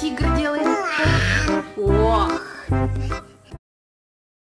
тигр делает? Ох!